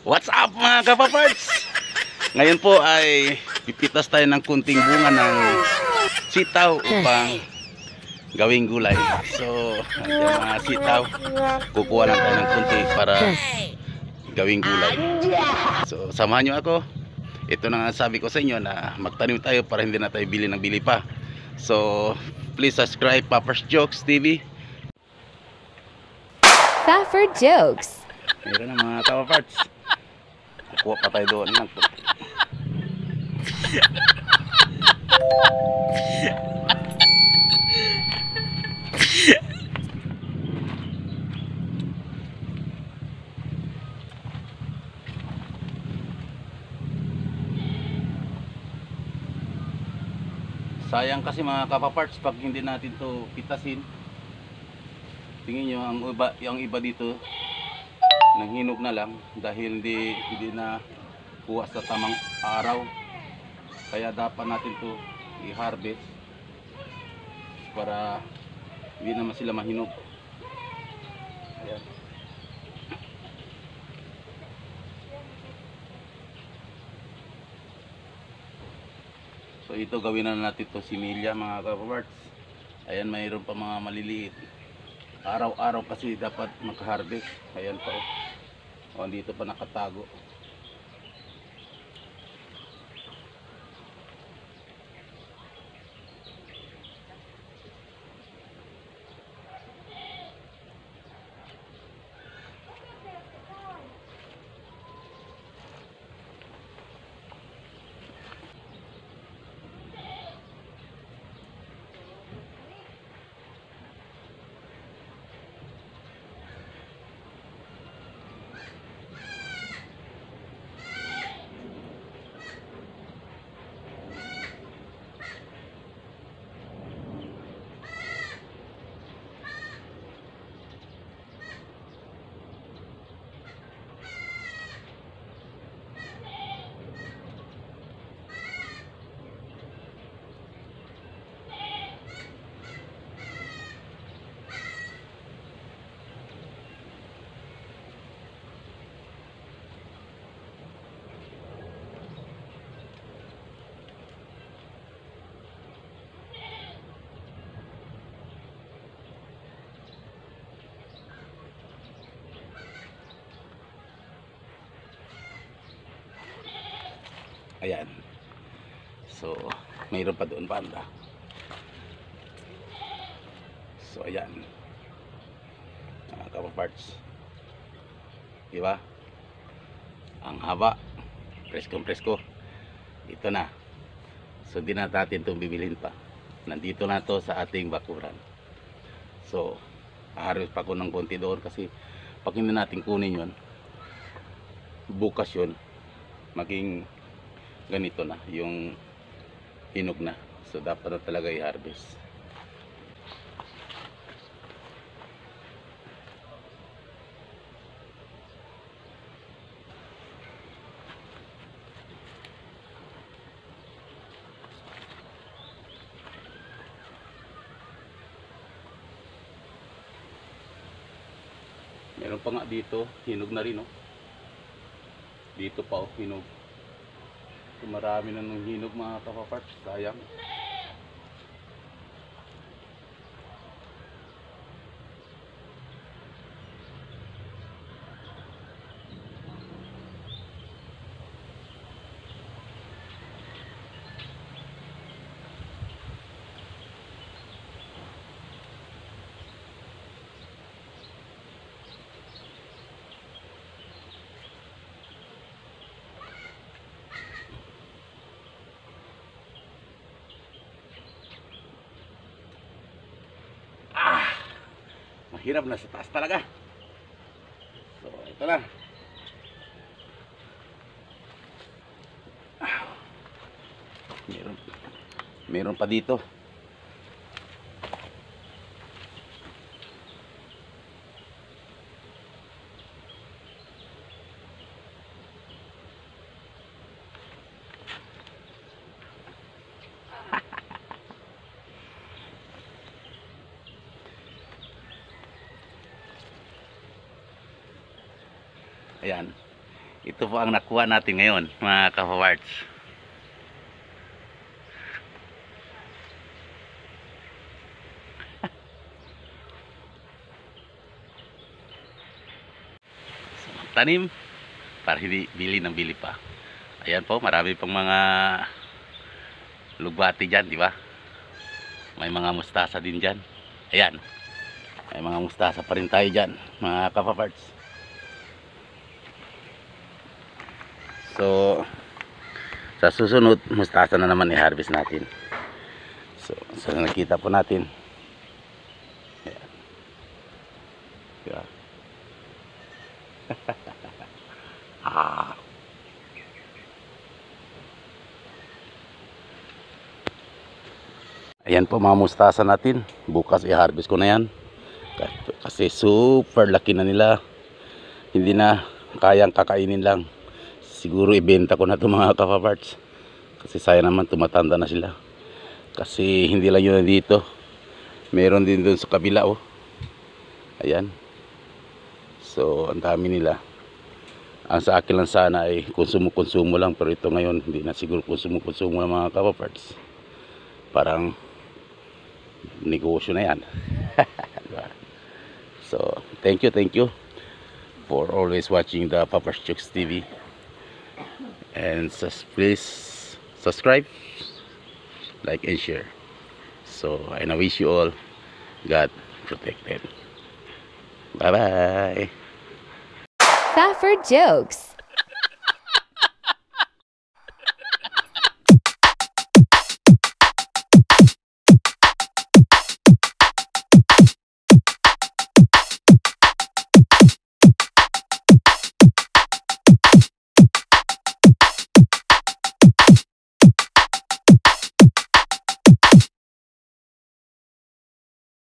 What's up mga kapaparts? Ngayon po ay pipitas tayo ng kunting bunga ng sitaw upang gawing gulay. So, yung mga sitaw, kukuha lang tayo ng kunti para gawing gulay. So, samahan nyo ako. Ito na nga sabi ko sa inyo na magtanim tayo para hindi na tayo bili ng bili pa. So, please subscribe Papa's Jokes TV. Fafford Jokes. Meron na mga kapaparts. Kukuha pa tayo doon. Sayang kasi mga kapaparts pag hindi natin to pitasin. Tingin nyo ang iba, yung iba dito nanghinog na lang dahil hindi hindi na kuha sa tamang araw. Kaya dapat natin to i-harvest para hindi naman sila mahinog. Ayan. So ito gawin na natin to similya mga kapaparts. Ayan mayroon pa mga maliliit. Araw-araw kasi dapat makaharvest. Ayan pa oh. O dito pa nakatago. Ayan. So, mayroon pa doon banda. So, ayan. Mga kapaparts. Diba? Ang haba. Presko presko. Ito na. So, di na natin itong bibilhin pa. Nandito na to sa ating bakuran. So, haharvest pa ko ng konti doon kasi pag hindi natin kunin yon bukas yon maging ganito na yung hinog na. So dapat na talaga i-harvest. Meron pa nga dito hinog na rin oh. Dito pa oh hinog marami na nung hinog mga kapaparts. Sayang. Mahirap na sa taas talaga. So, ito na. Ah. Meron, meron pa dito. Ayan. Ito po ang nakuha natin ngayon, mga kapawards. tanim para hindi bili ng bili pa. Ayan po, marami pang mga lugbati dyan, di ba? May mga mustasa din dyan. Ayan. May mga mustasa pa rin tayo dyan, mga kapaparts. So, sa susunod, mustasa na naman i-harvest natin. So, sa nakita po natin. Ayan. Diba? ah. Ayan po mga mustasa natin. Bukas i-harvest ko na yan. Kasi super laki na nila. Hindi na kayang kakainin lang. Siguro ibenta ko na ito mga kapaparts. Kasi sayang naman tumatanda na sila. Kasi hindi lang yun dito. Meron din dun sa kabila oh. Ayan. So ang dami nila. Ang sa akin lang sana ay konsumo-konsumo lang. Pero ito ngayon hindi na siguro konsumo-konsumo ng mga kapaparts. Parang negosyo na yan. Diba? so, thank you, thank you for always watching the Papa's Chooks TV. And sus please subscribe, like, and share. So, and I wish you all God protected. Bye-bye. Safford Jokes.